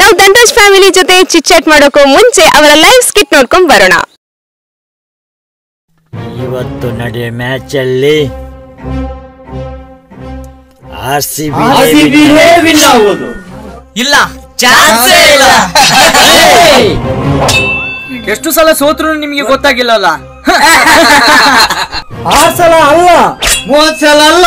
ನಾವು ದಂಡಾಜ್ ಫ್ಯಾಮಿಲಿ ಜೊತೆ ಚಿಟ್ಚಾಟ್ ಮಾಡೋಕ್ಕೂ ಮುಂಚೆ ಅವರ ಲೈವ್ ಸ್ಕಿಟ್ ನೋಡ್ಕೊಂಡ್ ಬರೋಣ. ಇವತ್ತು ನಡೆಯ ಮ್ಯಾಚ್ ಅಲ್ಲಿ ಆರ್ ಸಿ ಬಿ ಇಲ್ಲ ಚಾನ್ಸೇ ಇಲ್ಲ. ಎಷ್ಟು ಸಲ ಸೋತ್ರು ನಿಮಗೆ ಗೊತ್ತಾಗಿಲ್ಲಲ್ಲ? ಆರ್ ಸಲ ಅಲ್ಲ ಮೂವತ್ ಸಲ ಅಲ್ಲ.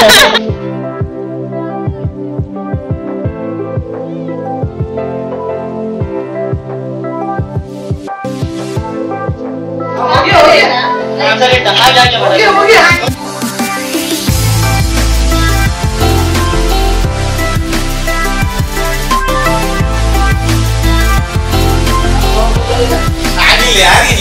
Oke, oke. Adil ya hari ini.